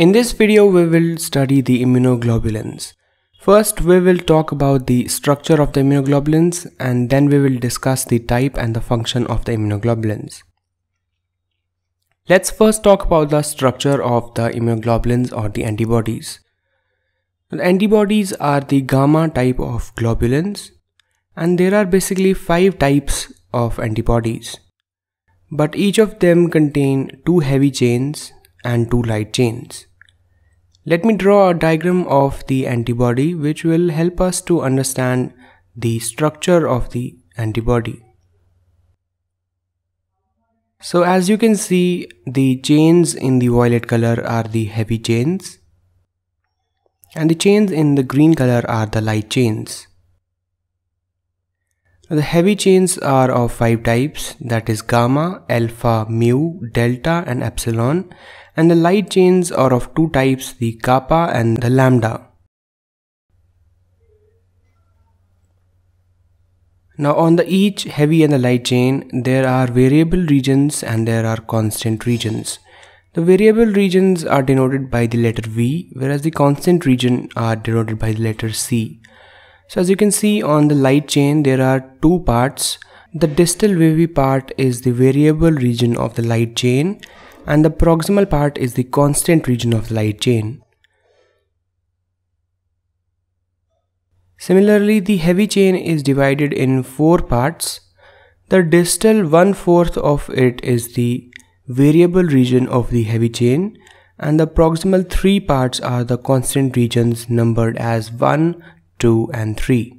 In this video we will study the immunoglobulins. First we will talk about the structure of the immunoglobulins and then we will discuss the type and the function of the immunoglobulins. Let's first talk about the structure of the immunoglobulins or the antibodies. The antibodies are the gamma type of globulins and there are basically five types of antibodies. But each of them contain two heavy chains and two light chains. Let me draw a diagram of the antibody which will help us to understand the structure of the antibody. So as you can see the chains in the violet color are the heavy chains and the chains in the green color are the light chains. The heavy chains are of five types that is gamma, alpha, mu, delta and epsilon and the light chains are of two types the kappa and the lambda. Now on the each heavy and the light chain there are variable regions and there are constant regions. The variable regions are denoted by the letter V whereas the constant region are denoted by the letter C. So as you can see on the light chain there are two parts. The distal wavy part is the variable region of the light chain and the proximal part is the constant region of the light chain. Similarly, the heavy chain is divided in four parts. The distal one-fourth of it is the variable region of the heavy chain and the proximal three parts are the constant regions numbered as 1, 2 and 3.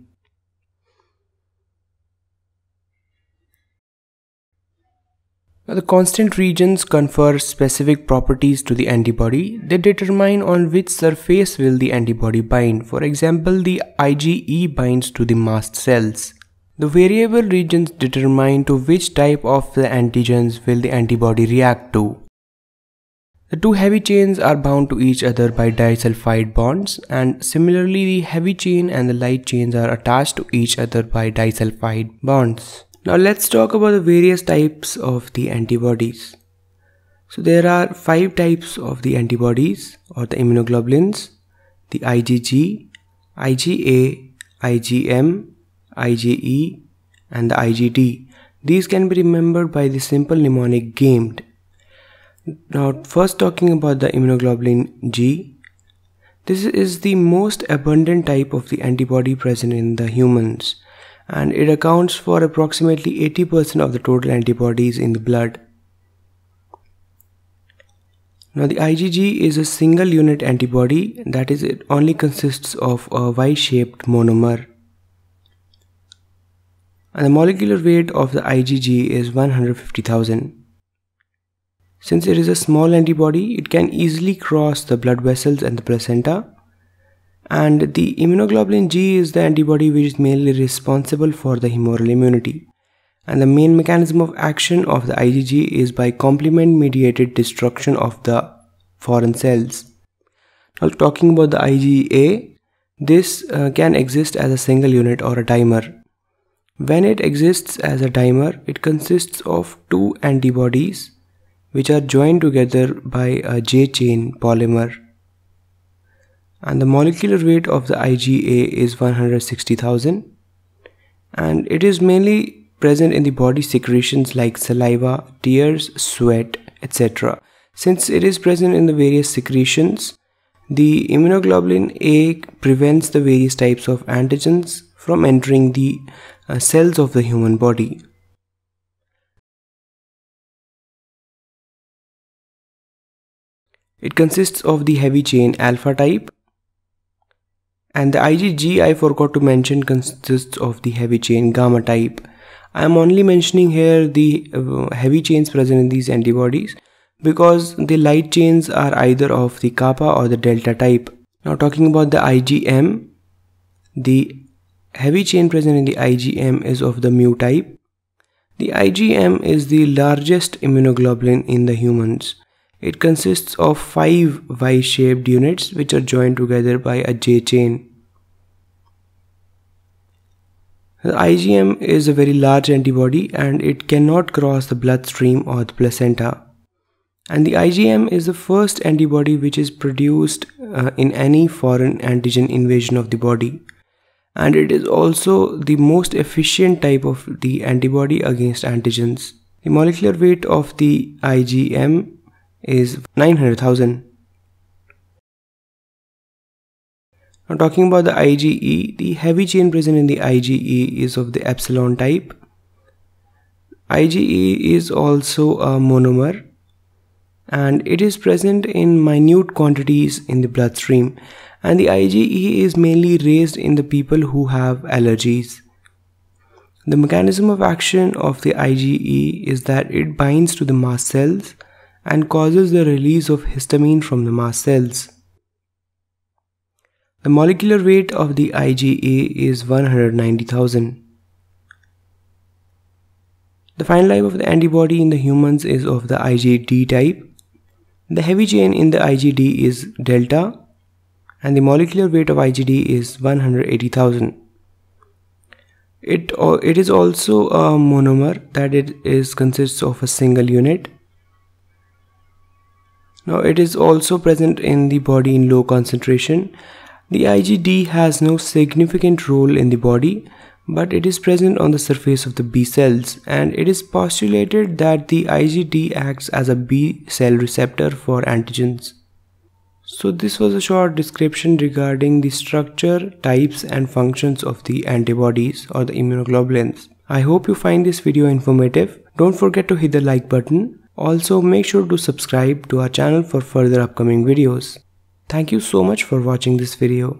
Now, the constant regions confer specific properties to the antibody. They determine on which surface will the antibody bind. For example, the IgE binds to the mast cells. The variable regions determine to which type of the antigens will the antibody react to. The two heavy chains are bound to each other by disulfide bonds and similarly the heavy chain and the light chains are attached to each other by disulfide bonds. Now let's talk about the various types of the antibodies. So there are five types of the antibodies or the immunoglobulins, the IgG, IgA, IgM, IgE and the IgD. These can be remembered by the simple mnemonic GAMED. Now first talking about the immunoglobulin G. This is the most abundant type of the antibody present in the humans and it accounts for approximately 80% of the total antibodies in the blood. Now the IgG is a single unit antibody that is it only consists of a Y-shaped monomer. And the molecular weight of the IgG is 150,000. Since it is a small antibody, it can easily cross the blood vessels and the placenta and the immunoglobulin G is the antibody which is mainly responsible for the humoral immunity. And the main mechanism of action of the IgG is by complement mediated destruction of the foreign cells. Now talking about the IgA, this uh, can exist as a single unit or a dimer. When it exists as a dimer, it consists of two antibodies which are joined together by a J chain polymer and the molecular weight of the IgA is 160,000 and it is mainly present in the body secretions like saliva, tears, sweat, etc. Since it is present in the various secretions, the immunoglobulin A prevents the various types of antigens from entering the uh, cells of the human body. It consists of the heavy chain alpha type and the IgG I forgot to mention consists of the heavy chain gamma type. I am only mentioning here the uh, heavy chains present in these antibodies because the light chains are either of the kappa or the delta type. Now talking about the IgM, the heavy chain present in the IgM is of the mu type. The IgM is the largest immunoglobulin in the humans. It consists of 5 Y-shaped units which are joined together by a J chain. The IgM is a very large antibody and it cannot cross the bloodstream or the placenta. And the IgM is the first antibody which is produced uh, in any foreign antigen invasion of the body. And it is also the most efficient type of the antibody against antigens. The molecular weight of the IgM is 900,000. Now talking about the IgE, the heavy chain present in the IgE is of the epsilon type. IgE is also a monomer and it is present in minute quantities in the bloodstream and the IgE is mainly raised in the people who have allergies. The mechanism of action of the IgE is that it binds to the mast cells and causes the release of histamine from the mast cells. The molecular weight of the IgA is 190,000. The final life of the antibody in the humans is of the IgD type. The heavy chain in the IgD is delta and the molecular weight of IgD is 180,000. It, it is also a monomer that it is consists of a single unit. Now it is also present in the body in low concentration the IgD has no significant role in the body, but it is present on the surface of the B cells and it is postulated that the IgD acts as a B cell receptor for antigens. So this was a short description regarding the structure, types and functions of the antibodies or the immunoglobulins. I hope you find this video informative. Don't forget to hit the like button. Also make sure to subscribe to our channel for further upcoming videos. Thank you so much for watching this video.